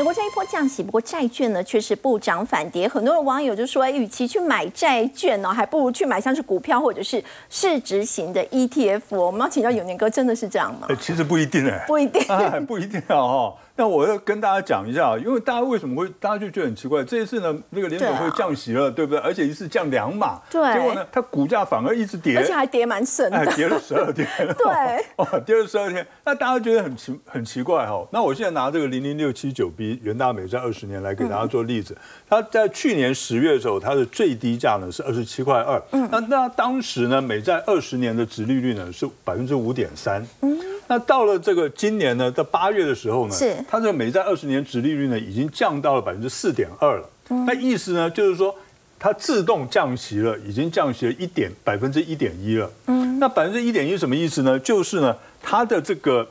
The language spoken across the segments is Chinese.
美国这一波降息，不过债券呢却是不涨反跌。很多的网友就说，与其去买债券呢，还不如去买像是股票或者是市值型的 ETF。我们要请教永年哥，真的是这样吗？其实不一定哎，不一定，不一定啊哈。那我要跟大家讲一下，因为大家为什么会，大家就觉得很奇怪，这一次呢，那个联总会降息了，对不对？而且一次降两码，对。结果呢，它股价反而一直跌，而且还跌蛮深的，跌了十二天。对，哦，跌了十二天，那大家觉得很奇很奇怪哈。那我现在拿这个零零六七九 B 元大美债二十年来给大家做例子，它在去年十月的时候，它的最低价呢是二十七块二，嗯，那那当时呢，美债二十年的值利率呢是百分之五点三，嗯。那到了这个今年呢，在八月的时候呢，是它这个美债二十年值利率呢，已经降到了百分之四点二了。那意思呢，就是说它自动降息了，已经降息了一点百分之一点一了。嗯，那百分之一点一什么意思呢？就是呢，它的这个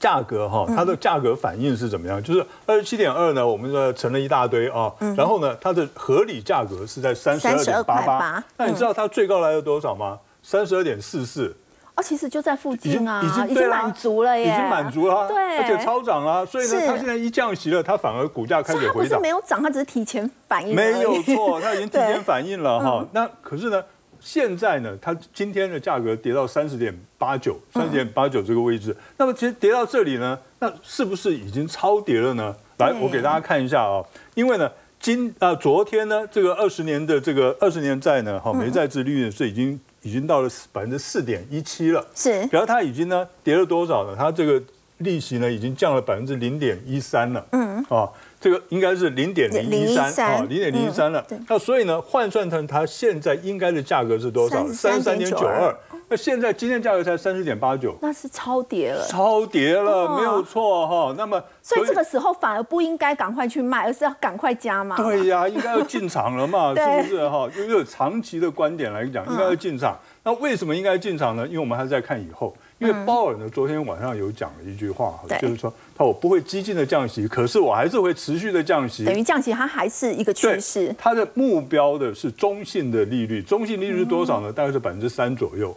价格哈，它的价格反应是怎么样？就是二十七点二呢，我们说乘了一大堆啊，然后呢，它的合理价格是在三十二点八八。那你知道它最高来了多少吗？三十二点四四。哦，其实就在附近啊，已经已经满足了耶，已经满足了，对，而且超涨了，所以呢，它现在一降息了，它反而股价开始回涨。不是没有涨，它只是提前反应。没有错，它已经提前反应了哈。那可是呢，现在呢，它今天的价格跌到三十点八九，三十点八九这个位置，那么其实跌到这里呢，那是不是已经超跌了呢？来，我给大家看一下啊，因为呢，今啊昨天呢，这个二十年的这个二十年债呢，哈，美债殖率呢是已经。已经到了百分之四点一七了，是，然后它已经呢跌了多少呢？它这个利息呢已经降了百分之零点一三了，嗯，啊，这个应该是零点零一三啊，零点零一三了。那所以呢，换算成它现在应该的价格是多少？三十三点九二。那现在今天价格才三十点八九，那是超跌了，超跌了，没有错哈。那么，所以这个时候反而不应该赶快去卖，而是要赶快加嘛。对呀，应该要进场了嘛，是不是哈？因为长期的观点来讲，应该要进场。那为什么应该进场呢？因为我们还是在看以后。因为鲍尔呢，昨天晚上有讲了一句话，就是说他我不会激进的降息，可是我还是会持续的降息。等于降息它还是一个趋势。它的目标的是中性的利率，中性利率是多少呢？大概是百分之三左右。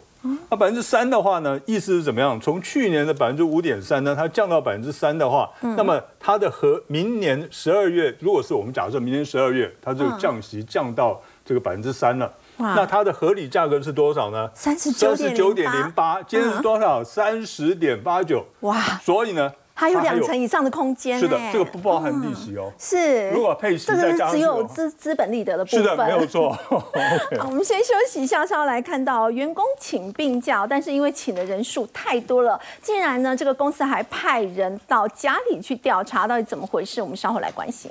那百分之三的话呢，意思是怎么样？从去年的百分之五点三呢，它降到百分之三的话，那么它的和明年十二月，如果是我们假设明年十二月，它就降息降到这个百分之三了，那它的合理价格是多少呢？三十九点零八，今天是多少？三十点八九。哇！所以呢？还有两成以上的空间，是的，这个不包含利息哦。是，如果配息再加，只有资资本利得的部分。是的，没有错。好，我们先休息一下，稍后来看到员工请病假，但是因为请的人数太多了，竟然呢，这个公司还派人到家里去调查，到底怎么回事？我们稍后来关心。